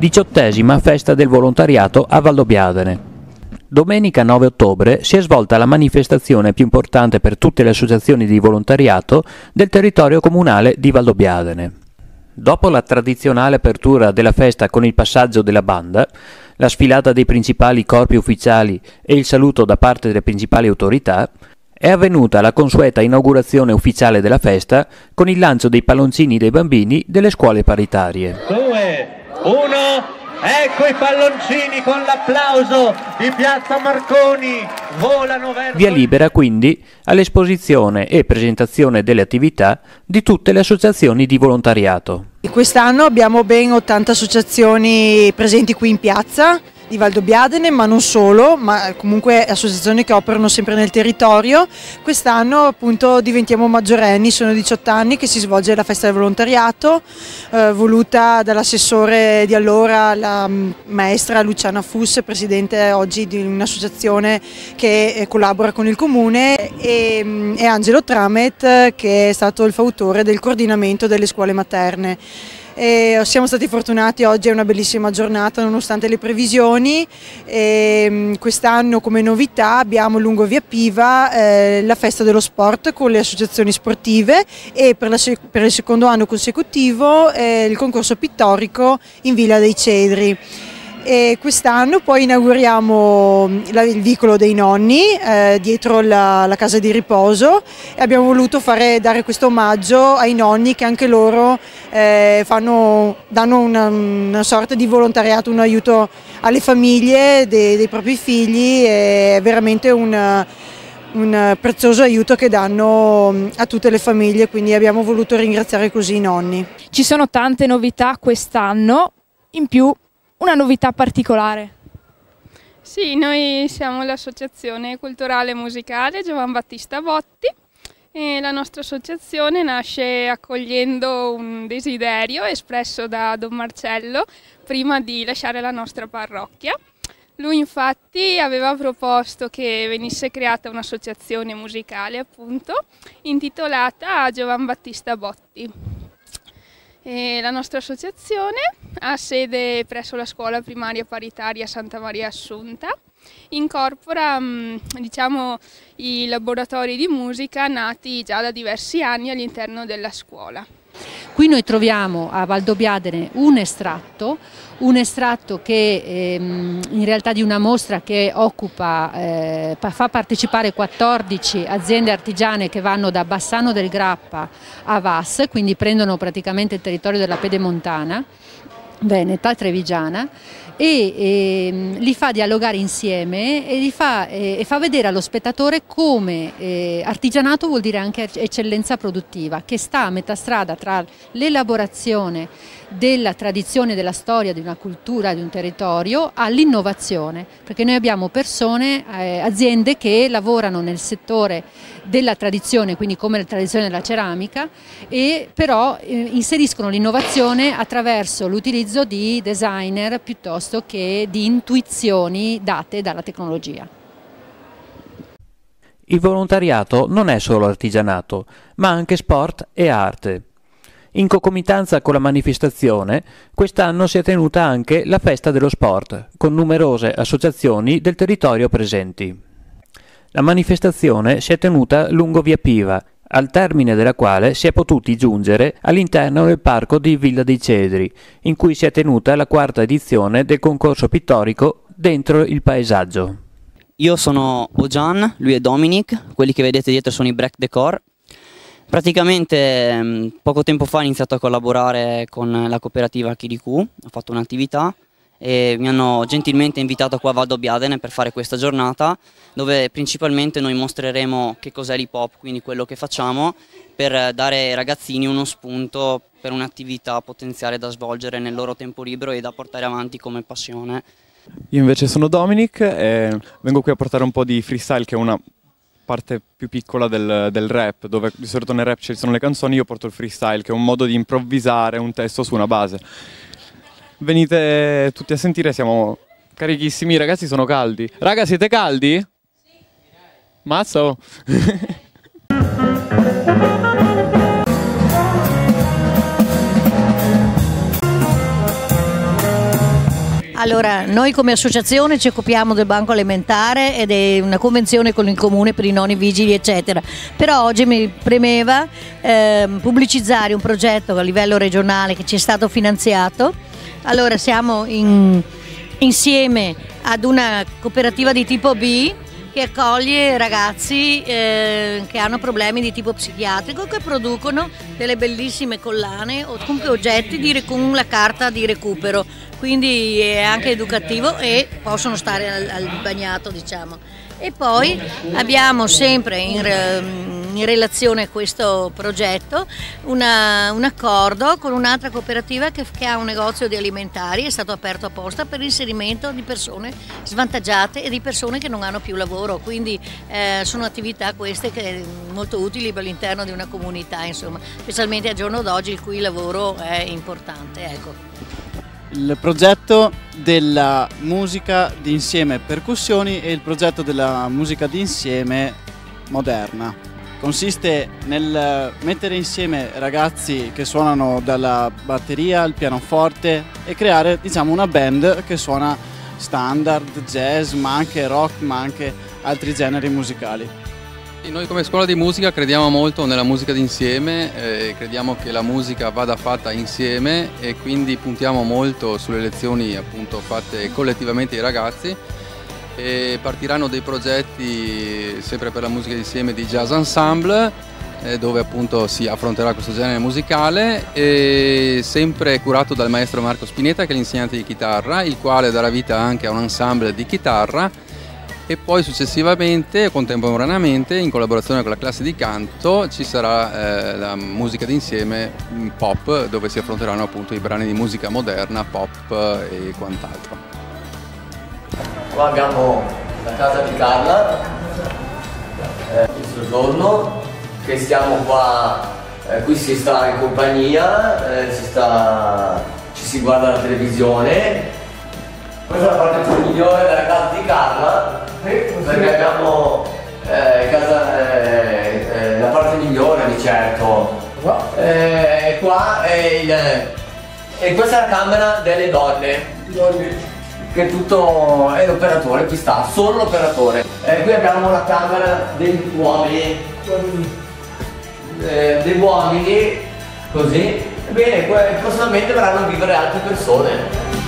diciottesima festa del volontariato a Valdobbiadene. Domenica 9 ottobre si è svolta la manifestazione più importante per tutte le associazioni di volontariato del territorio comunale di Valdobbiadene. Dopo la tradizionale apertura della festa con il passaggio della banda, la sfilata dei principali corpi ufficiali e il saluto da parte delle principali autorità, è avvenuta la consueta inaugurazione ufficiale della festa con il lancio dei palloncini dei bambini delle scuole paritarie. Due, uno, Ecco i palloncini con l'applauso di Piazza Marconi, volano verso... Via libera quindi all'esposizione e presentazione delle attività di tutte le associazioni di volontariato. Quest'anno abbiamo ben 80 associazioni presenti qui in piazza di Valdobbiadene, ma non solo, ma comunque associazioni che operano sempre nel territorio. Quest'anno appunto diventiamo maggiorenni, sono 18 anni che si svolge la festa del volontariato, eh, voluta dall'assessore di allora, la mm, maestra Luciana Fuss, presidente oggi di un'associazione che eh, collabora con il comune, e, mm, e Angelo Tramet che è stato il fautore del coordinamento delle scuole materne. E siamo stati fortunati, oggi è una bellissima giornata nonostante le previsioni. Mm, quest'anno come novità abbiamo lungo via Piva eh, la festa dello sport con le associazioni sportive e per, il secondo anno consecutivo eh, il concorso pittorico in Villa dei Cedri e quest'anno poi inauguriamo il vicolo dei nonni eh, dietro la, la, casa di riposo e abbiamo voluto fare, dare questo omaggio ai nonni che anche loro eh, fanno, danno una, una, sorta di volontariato, un aiuto alle famiglie dei, dei propri figli, è veramente un, un prezioso aiuto che danno a tutte le famiglie, quindi abbiamo voluto ringraziare così i nonni. Ci sono tante novità quest'anno, in più una novità particolare. Sì, noi siamo l'associazione culturale musicale Giovan Battista Botti e la nostra associazione nasce accogliendo un desiderio espresso da Don Marcello prima di lasciare la nostra parrocchia. Lui infatti aveva proposto che venisse creata un'associazione musicale appunto intitolata Giovan Battista Botti. E la nostra associazione ha sede presso la scuola primaria paritaria Santa Maria Assunta, incorpora mm, diciamo, i laboratori di musica nati già da diversi anni all'interno della scuola. Qui noi troviamo a Valdobbiadene un estratto, un estratto che ehm, in realtà di una mostra che occupa, eh, fa partecipare 14 aziende artigiane che vanno da Bassano del Grappa a Vas, quindi prendono praticamente il territorio della Pedemontana, Veneta, Trevigiana e, e ehm, li fa dialogare insieme e, fa, e, e fa, vedere allo spettatore come eh, artigianato vuol dire anche eccellenza produttiva, che sta a metà strada tra l'elaborazione della tradizione, della storia, di una cultura, di un territorio all'innovazione, perché noi abbiamo persone, eh, aziende che lavorano nel settore della tradizione, quindi come la tradizione della ceramica, e però eh, inseriscono l'innovazione attraverso l'utilizzo di designer piuttosto che di intuizioni date dalla tecnologia. Il volontariato non è solo artigianato, ma anche sport e arte. In concomitanza con la manifestazione, quest'anno si è tenuta anche la festa dello sport, con numerose associazioni del territorio presenti. La manifestazione si è tenuta lungo via Piva, al termine della quale si è potuti giungere all'interno del parco di Villa dei Cedri, in cui si è tenuta la quarta edizione del concorso pittorico Dentro il paesaggio. Io sono Ojan, lui è Dominic, quelli che vedete dietro sono i break decor Praticamente mm, poco tempo fa ho iniziato a collaborare con la cooperativa Chiricu, ho fatto un'attività e mi hanno gentilmente invitato qua a Valdobbiadene per fare questa giornata dove principalmente noi mostreremo che cos'è l'hip hop, quindi quello che facciamo per dare ai ragazzini uno spunto per un'attività potenziale da svolgere nel loro tempo libero e da portare avanti come passione. Io invece sono Dominic e vengo qui a portare un po' di freestyle che è una parte più piccola del, del, rap, dove di solito nel rap ci sono le canzoni, io porto il freestyle, che è un modo di improvvisare un testo su una base. Venite tutti a sentire, siamo carichissimi, i ragazzi sono caldi. Raga, siete caldi? Sì. Mazzo! Allora, noi come associazione ci occupiamo del banco alimentare ed è una convenzione con il comune per i nonni vigili, eccetera. Però oggi mi premeva eh, pubblicizzare un progetto a livello regionale che ci è stato finanziato. Allora, siamo in, insieme ad una cooperativa di tipo B che accoglie ragazzi eh, che hanno problemi di tipo psichiatrico che producono delle bellissime collane o comunque oggetti di, con la carta di recupero quindi è anche educativo e possono stare al, al bagnato diciamo. E poi abbiamo sempre in, in relazione a questo progetto una, un accordo con un'altra cooperativa che, che, ha un negozio di alimentari, è stato aperto apposta per l'inserimento di persone svantaggiate e di persone che non hanno più lavoro, quindi eh, sono attività queste che molto utili all'interno di una comunità, insomma, specialmente al giorno d'oggi il cui lavoro è importante. Ecco il progetto della musica di insieme percussioni e il progetto della musica di insieme moderna. Consiste nel mettere insieme ragazzi che suonano dalla batteria al pianoforte e creare diciamo, una band che suona standard, jazz, ma anche rock, ma anche altri generi musicali. Noi come scuola di musica crediamo molto nella musica d'insieme, eh, crediamo che la musica vada fatta insieme e quindi puntiamo molto sulle lezioni appunto fatte collettivamente ai ragazzi. E partiranno dei progetti sempre per la musica d'insieme di jazz ensemble eh, dove appunto si affronterà questo genere musicale sempre curato dal maestro Marco Spinetta che è l'insegnante di chitarra il quale darà vita anche a un ensemble di chitarra e poi successivamente, contemporaneamente, in collaborazione con la classe di canto, ci sarà eh, la musica d'insieme pop, dove si affronteranno appunto i brani di musica moderna, pop e quant'altro. Qua abbiamo la casa di Carla, eh, questo giorno, che stiamo qua, eh, qui si sta in compagnia, eh, si sta, ci si guarda la televisione. Questa è la parte più migliore della casa di Carla, perché abbiamo eh, casa, eh, eh, la parte migliore di certo. Qua è il, e questa è la camera delle donne. Che tutto è l'operatore, qui sta, solo l'operatore. Eh, qui abbiamo la camera degli uomini. Eh, degli uomini, così. Bene, prossimamente verranno a vivere altre persone.